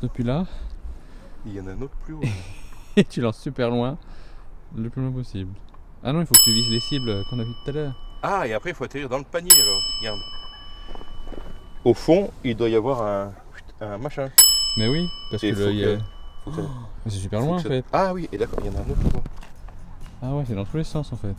depuis là Il y en a un autre plus haut. et tu lances super loin, le plus loin possible. Ah non, il faut que tu vises les cibles qu'on a vues tout à l'heure. Ah, et après, il faut atterrir dans le panier alors. Regarde. Au fond, il doit y avoir un, machin. Mais oui, parce que il oh, c'est super loin en fait. Ah oui, et d'accord, il y en a un autre là Ah ouais, c'est dans tous les sens en fait.